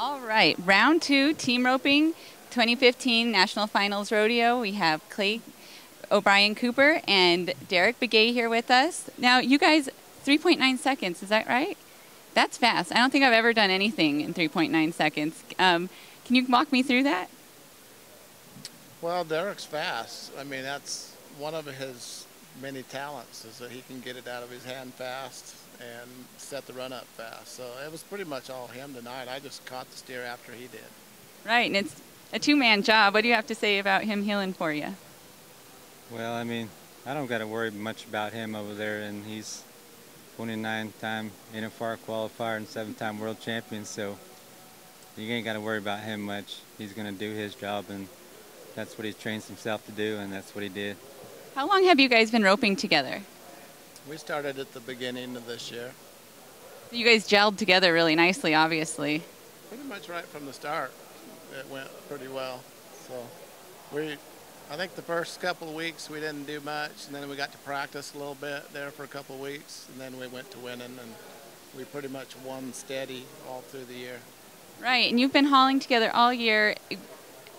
All right, round two, team roping, 2015 National Finals Rodeo. We have Clay O'Brian Cooper and Derrick Begay here with us. Now, you guys, 3.9 seconds, is that right? That's fast. I don't think I've ever done anything in 3.9 seconds. Um, can you walk me through that? Well, Derrick's fast. I mean, that's one of his many talents is that he can get it out of his hand fast and set the run up fast. So it was pretty much all him tonight. I just caught the steer after he did. Right, and it's a two-man job. What do you have to say about him heeling for you? Well, I mean, I don't got to worry much about him over there, and he's 29-time NFR qualifier and seven-time world champion, so you ain't got to worry about him much. He's going to do his job, and that's what he trains himself to do, and that's what he did. How long have you guys been roping together? We started at the beginning of this year. You guys gelled together really nicely, obviously. Pretty much right from the start, it went pretty well. So we, I think the first couple of weeks we didn't do much, and then we got to practice a little bit there for a couple of weeks, and then we went to winning, and we pretty much won steady all through the year. Right, and you've been hauling together all year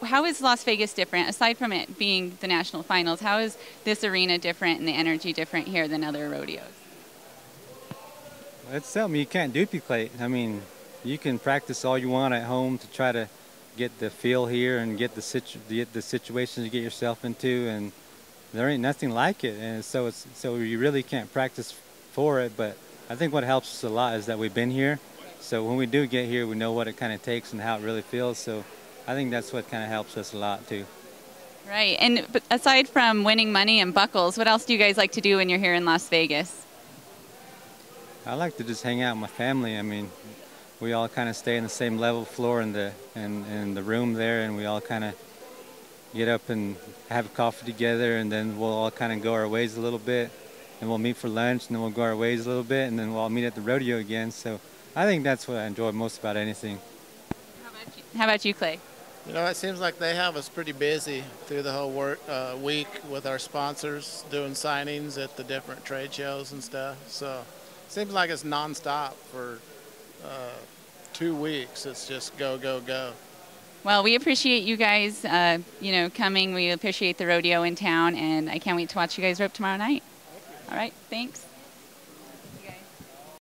how is Las Vegas different aside from it being the national finals? How is this arena different and the energy different here than other rodeos? It's something you can't duplicate. I mean, you can practice all you want at home to try to get the feel here and get the situ- get the situations you get yourself into, and there ain't nothing like it. And so it's so you really can't practice for it. But I think what helps us a lot is that we've been here. So when we do get here, we know what it kind of takes and how it really feels. So I think that's what kind of helps us a lot too. Right. And aside from winning money and buckles, what else do you guys like to do when you're here in Las Vegas? I like to just hang out with my family. I mean, we all kind of stay in the same level floor in the in, in the room there, and we all kind of get up and have coffee together, and then we'll all kind of go our ways a little bit, and we'll meet for lunch, and then we'll go our ways a little bit, and then we'll all meet at the rodeo again. So I think that's what I enjoy most about anything. How about you, How about you Clay? You know, it seems like they have us pretty busy through the whole work uh, week with our sponsors doing signings at the different trade shows and stuff. So it seems like it's nonstop for uh, two weeks. It's just go, go, go. Well, we appreciate you guys, uh, you know, coming. We appreciate the rodeo in town, and I can't wait to watch you guys rope tomorrow night. All right, thanks.